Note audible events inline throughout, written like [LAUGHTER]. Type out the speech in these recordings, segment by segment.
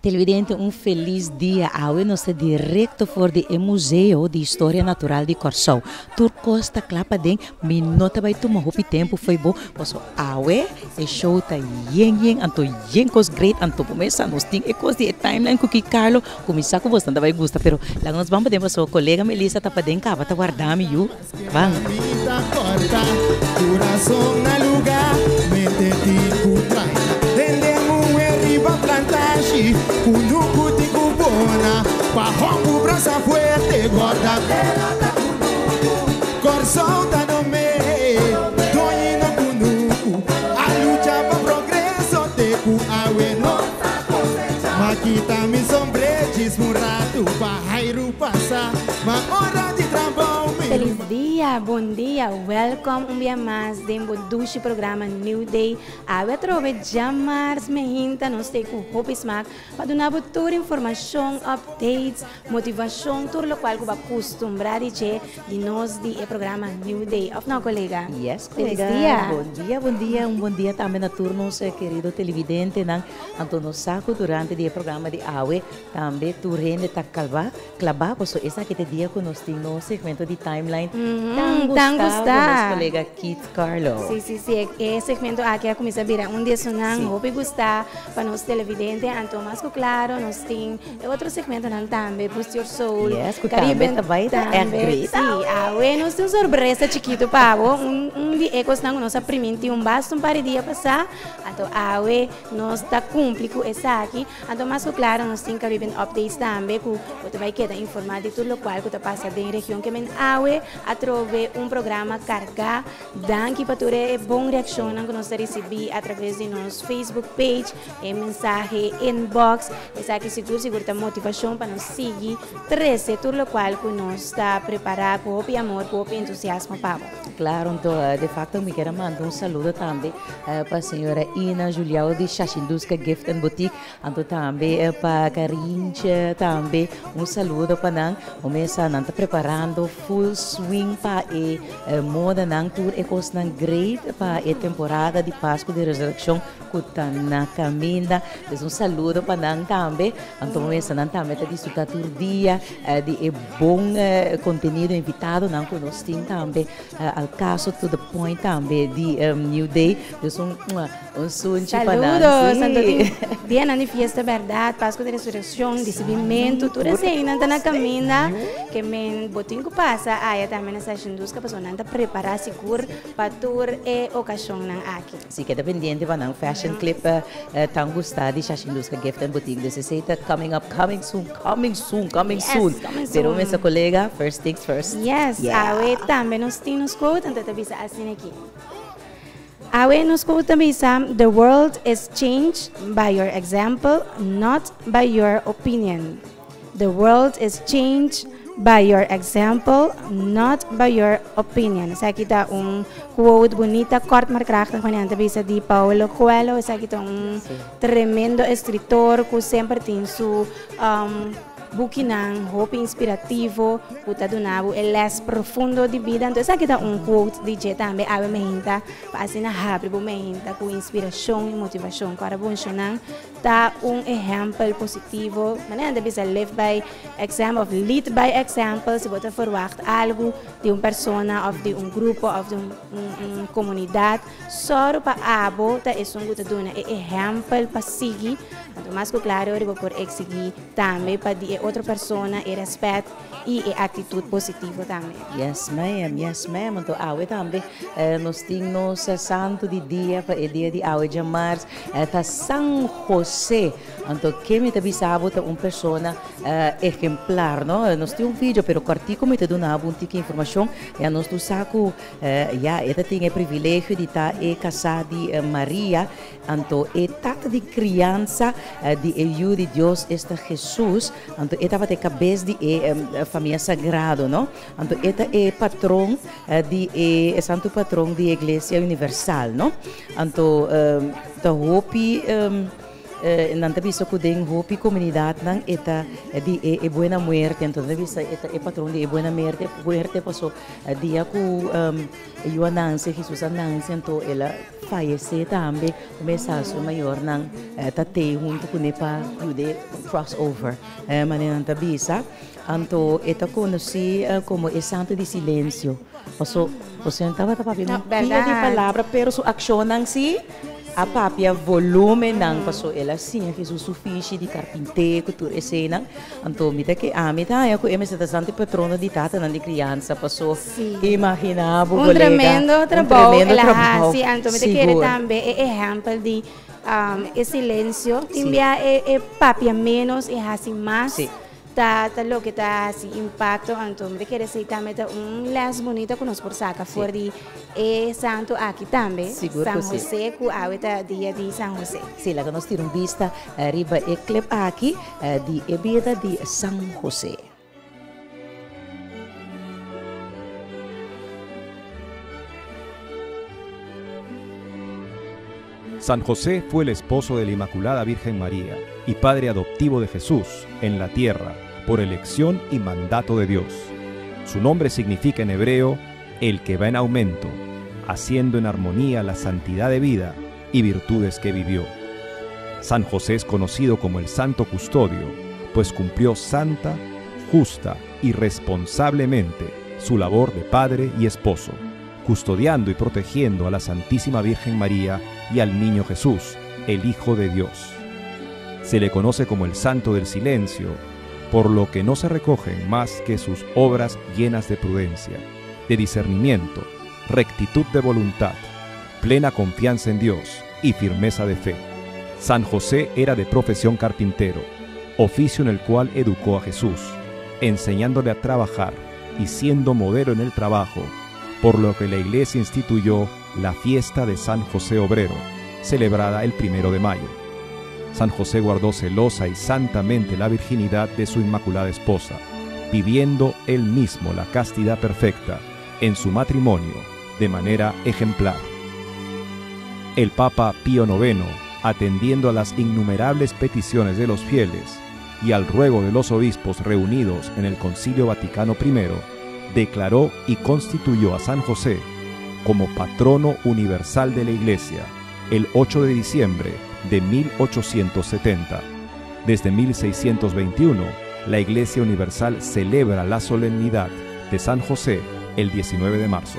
Televidente, um feliz dia ao nosso direto for de Museu de História Natural de Corsol. Tur Costa Clapadem, minota vai tomar hopi tempo foi bom. Posso awe, e show tá yen yen, anto yen cos great, anto começa nos ting e cos de timeline com que Carlo, começar com você, não vai gostar, pero lá nós vamos poder, sua colega Melissa tá padem cá, tá guardar me you. Vamos. Coração na lugar, bona Pahongu brasa fuerte Gorda Corsão tá bom dia, welcome um dia mais dentro do programa New Day. A trove jamars me hinta nos tem com Hope Smack para dar toda informação, updates, motivação, tudo o qual que vai acostumbrar de nós de programa New Day. Of não, colega? Yes, dia. Bom dia, bom dia, um bom dia também a turnos, querido televidente, não? Antônio Saco durante o programa de AWE, também tu rende tá calva, clava, pois essa que te dia que nós temos segmento de time timeline mm-hmm. Tan, tan gustar. colega Keith Carlo. Sim, sim, sim. É segmento aqui a começar a virar um dia sonang, sí. hope gostar para nós televidentes, então mais claro, nós tem outro segmento não também, Boost Your Soul. Yes, que também é great. Sim, ah, nós temos surpresa chiquito pavo, um um dia ecos nang nós aprimenti um bastante para dia passar, então ah, we nós tá cumprido essa aqui, então mais claro, nós tem que updates também, que você vai quedar informado de tudo o qual que está passando em região que men ah, we através um programa carga para toda a boa reação que nós recebemos através de nosso Facebook page e mensagem inbox essa aqui seguro seguro a motivação para nos seguir treze tudo o qual que nós está preparado para o amor para o entusiasmo para Claro, então, de facto, me quero mandar um saludo também uh, para a senhora Ina Julião de Xaxinduska Gift and Boutique, então também uh, para Carincha, também um saludo para nós, o mês está preparando full swing pa e eh, moda nang tour e kos nang great pa e temporada de Páscoa de Resurrecção kuta na caminda. Des um saludo para nang tambe. Anto momento nang tambe ta di suta tour dia eh, di e bom eh, conteúdo invitado nos ting tambe al caso to the point tambe di um, New Day. Des um um sunchi pa nang. Saludos, Santo Dia na fiesta verdade, Páscoa de Resurrecção, recebimento, tudo assim, na caminda que men botinho passa aya também nessa indústria pessoa não preparar seguro para tour e ocasião não aqui. Sim, que dependente para não fashion clip uh, tão gostado de indústria gift and boutique de se coming up coming soon coming soon coming yes, soon. Coming Pero minha colega first things first. Yes, yeah. awe também nós temos quote então te assim aqui. Awe nos quote the world is changed by your example, not by your opinion. The world is changed by your example, not by your opinion. Esa kita un quote bonita, kort maar krachtig van Anta Bisa di Paulo Coelho. Esa kita un tremendo escritor que sempre tem su um, bukinang, hope inspirativo, puta do nabo, é less profundo de vida. Então, essa aqui tá um quote de Jé também, me hinta, para assim na abre, me hinta, com inspiração e motivação. Para bom chonan, tá um exemplo positivo. Maneira de live by example, of lead by example, se você verwacht algo de uma pessoa, de um grupo, de uma um, um comunidade, só para abo, tá é um exemplo para seguir. Então, mais claro, eu vou por seguir também para outra pessoa e respeito e atitude positiva também. Yes, ma'am. Yes, ma'am. Então, awe também eh, nós temos santo de dia o dia de awe de março, está São José. Então, que me sabo tá uma pessoa exemplar, não? Nós temos um vídeo, pero corti como te dona um tique informação, e nós do saco, já, ela tem o privilégio de estar casar de Maria, então, e tata de criança de eu de Deus, esta Jesus, então, vai ter cabeça de um, família sagrado, não? Então, ela é patrão uh, de, é santo patrão da Igreja Universal, não? Então, da hope, eh, nanta bisa ku ding hopi comunidade nang eta eh, di e, e buena muerte. Então bisa eta e de e buena muerte muerte passou eh, dia ku um, ananse Jesus ananse então ela fallecer também o mensagem maior nang eh, tate junto com nepa jude crossover. Eh, maneira nanta bisa Anto, eta conheci uh, como o santo de silêncio. Passou, você não estava papel, Não, não de palavra, pero sua ação não se a papia volume não passou ela assim fez o sufiche de carpinteiro tudo esse não então me que a me tá eu eme se santo patrono de tata não de criança passou Sim. imaginava um tremendo trabalho ela trabalho há então me quer Seguro. também é exemplo de um, e silêncio também é, é papia menos e assim mais Sim. Tá tá lo que tá assim impacto então me quer dizer também tá um les bonita que nós por saca fora de é santo aqui também Seguro São que sim. José que a dia de São José Sim, lá que nós tiramos vista eh, riba e clip aqui eh, de Ebida de São José. San José fue el esposo de la Inmaculada Virgen María y padre adoptivo de Jesús en la tierra por elección y mandato de Dios. Su nombre significa en hebreo el que va en aumento, haciendo en armonía la santidad de vida y virtudes que vivió. San José es conocido como el Santo Custodio, pues cumplió santa, justa y responsablemente su labor de padre y esposo, custodiando y protegiendo a la Santísima Virgen María y al Niño Jesús, el Hijo de Dios. Se le conoce como el Santo del Silencio, por lo que no se recogen más que sus obras llenas de prudencia, de discernimiento, rectitud de voluntad, plena confianza en Dios y firmeza de fe. San José era de profesión carpintero, oficio en el cual educó a Jesús, enseñándole a trabajar y siendo modelo en el trabajo, por lo que la iglesia instituyó la fiesta de San José Obrero, celebrada el primero de mayo. San José guardó celosa y santamente la virginidad de su inmaculada esposa, viviendo él mismo la castidad perfecta en su matrimonio de manera ejemplar. El Papa Pío IX, atendiendo a las innumerables peticiones de los fieles y al ruego de los obispos reunidos en el Concilio Vaticano I, declaró y constituyó a San José como patrono universal de la Iglesia el 8 de diciembre de 1870. Desde 1621, la Iglesia Universal celebra la solemnidad de San José el 19 de marzo.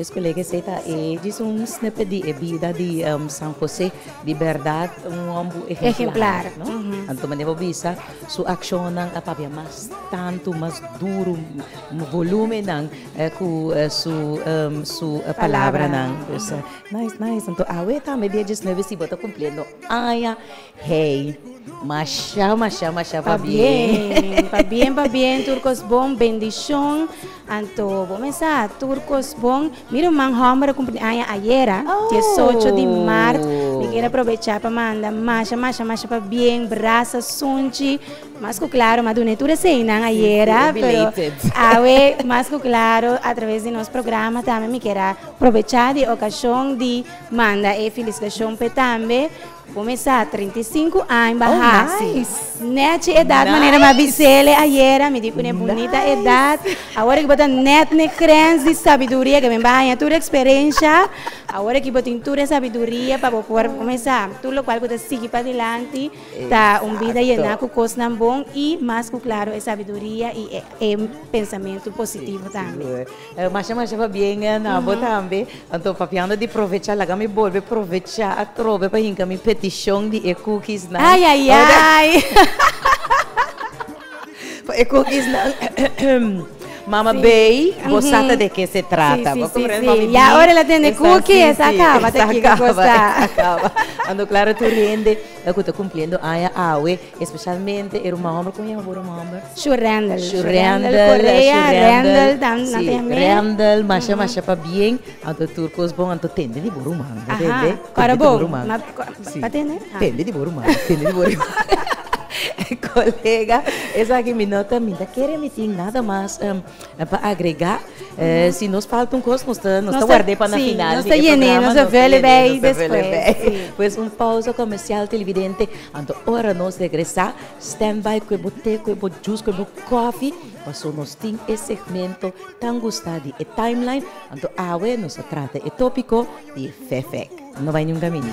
Meus colegas, eta e diz um snippet de a vida de um, São José, de verdade, um homem exemplar. Exemplar, não? uhum. Então, maneira visa, sua ação não para mais tanto, mais duro, um volume não, é com uh, su, um, su palavra não. Então, nice, nice. Então, a ueta me dia 19 se bota cumprindo. Aia, hey, masha, masha, masha, bem. bien, pa bien, pa bien, [LAUGHS] turcos bom, bendición. Anto, vamos a turcos bom. Mira, un man hombre cumpleaños ayer, Oh. 18 de marzo. Me quiero aprovechar para mandar masha, masha, masha pa bien, brasa, sunchi. Que claro, madunetura se inan ayer, pero belated. awe, más que claro, a través de nuestro programa también me quiero aprovechar de ocasión de manda e felicitación pe también. Começar 35 anos, barrasse. nice. Net edad, Nice. maneira mais bicele, ayer, me digo, né, bonita Nice. edad. Agora que bota net, né, crença de sabedoria, que me vai toda experiência. Agora que bota toda sabedoria para poder começar. Tudo o qual pode seguir para adelante, tá uma vida Exato. llena com coisas bom e mais que claro, é sabedoria e é, é pensamento positivo também. Uh, Masha Masha va bien eh, na bo tambe anto papiando di aprovechar la gami volve aprovechar a trove pa hinka mi petition e cookies na Ai, ai, ai. [LAUGHS] e cookies na [CLEARS THROAT] Mama Sim. Bay, gostata Uhum. de que se trata. Sim, sim, sim, E agora ela tem de essa acaba daqui que gostar. acaba. Ando claro tu rende, eu estou cumprindo a awe, especialmente era uma homem com eu vou uma homem. Churrandel. Churrandel, Correia, Randel, tam, na Sim, também. Randel, masha masha pa bien, anto turcos bom, anto tende di borumanga, Aham, tende? para Tende di bom. borumanga. Ma- Sim. pa tende? Ah. Tende di borumanga, tende di borumanga. [LAUGHS] colega, essa aqui me nota, me dá querer me tem nada mais um, para agregar. Uh, se nos falta um coisa, nós está nós guardei para na sim, final. nós está llenando, nós está bem. Sí. Pues um pausa comercial televidente, ando hora nós regressar, stand by com o boteco, com o juice, com o coffee, passou nós tem esse segmento tão gostado e timeline, ando awe nos trata e tópico de fefec. Não vai nenhum caminho.